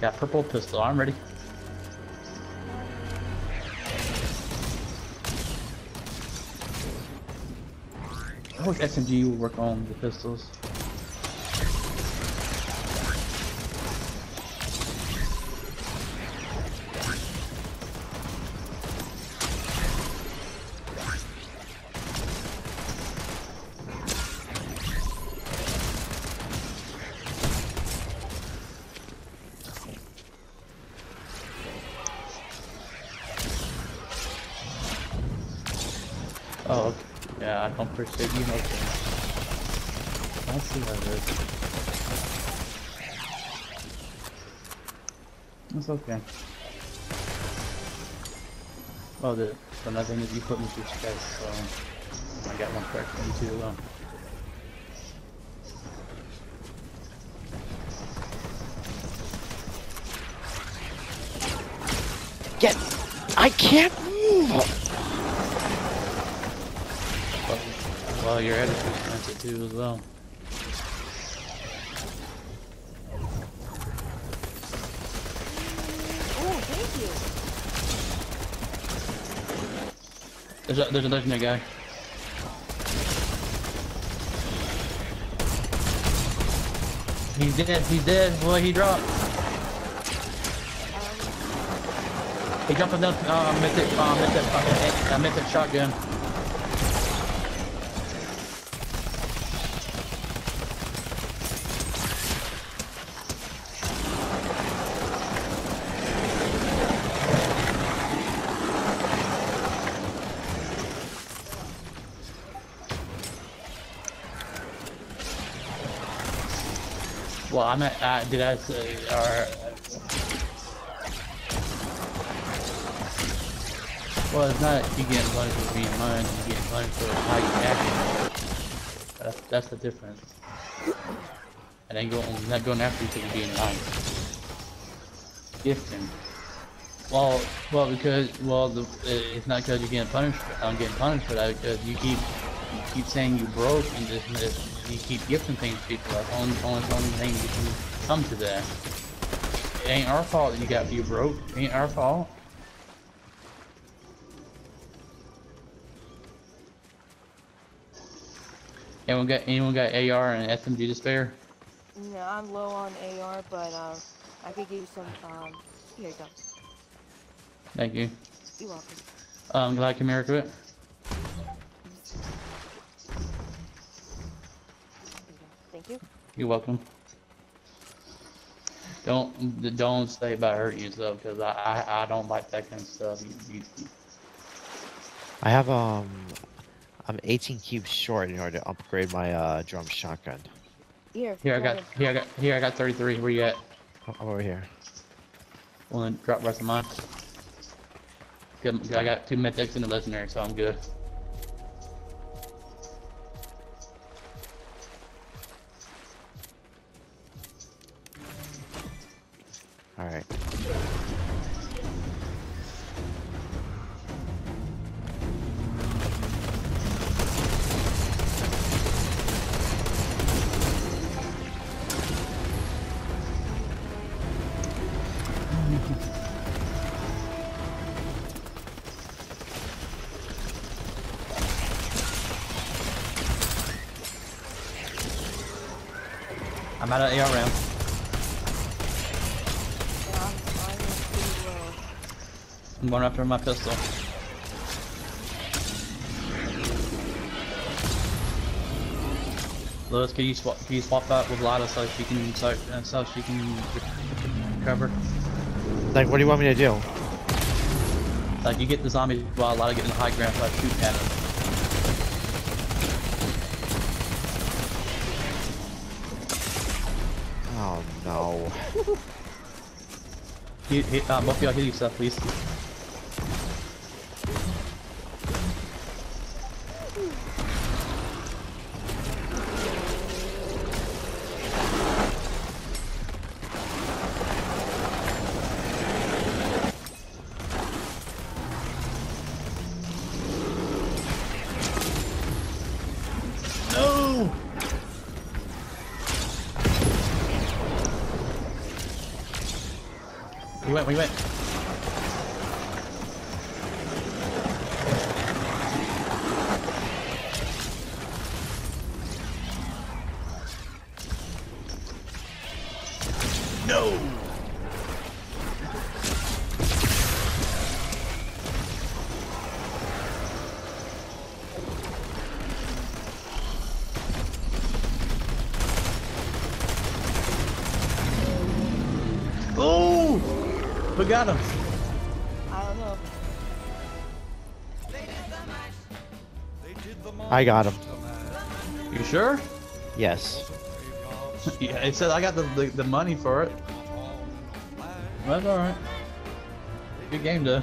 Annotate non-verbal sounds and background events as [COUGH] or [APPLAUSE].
Got purple pistol. I'm ready. I wish SMG would work on the pistols. Oh, okay. yeah, I don't appreciate you helping. I see how it is. It's okay. Well, the another thing is you put me through stress, so I got one correct thing too. Um, Get! I can't move! Well, your attitude's expensive too as well. Oh, thank you. There's a, there's a legendary guy. He's dead, he's dead. Boy, he dropped. He jumped on the uh, mythic, uh, mythic, uh, mythic shotgun. Well, I'm at, uh, did I say, or, well, it's not you getting punished for being mine, you getting punished for how you act. That's, that's the difference. And then going, not going after you you're being nice. Gifting. Well, well, because, well, the, it's not because you're getting punished, I'm getting punished for that, because you keep, you keep saying you broke and just, you keep gifting things to people. That's only, only, only thing you can come to that. It ain't our fault that you got you broke. It ain't our fault. Anyone got anyone got AR and SMG to spare? No, I'm low on AR, but uh, I could give you some. Um, here you go. Thank you. You're welcome. Um, glad come here to it. You. You're welcome. Don't don't say about hurting yourself because I, I I don't like that kind of stuff. You, you, I have, um... I'm 18 cubes short in order to upgrade my, uh, drum shotgun. Here. here I got ahead. here I got here I got 33. Where you at? I'm over here. Well, drop rest of mine. Good. I got two mythics and a legendary, so I'm good. Alright. I'm out of AR. I'm going after my pistol. Lewis, can you swap? Can you swap that with Lada so she can so, uh, so she can recover? Like, what do you want me to do? Like you get the zombies while Lada getting the high ground, so I shoot at them. Oh, no. [LAUGHS] Hit, hit, uh, both of y'all hit yourself, please. Went, we went. No! Who got him? I don't know. I got him. You sure? Yes. [LAUGHS] yeah, it said I got the, the, the money for it. That's alright. Good game, though.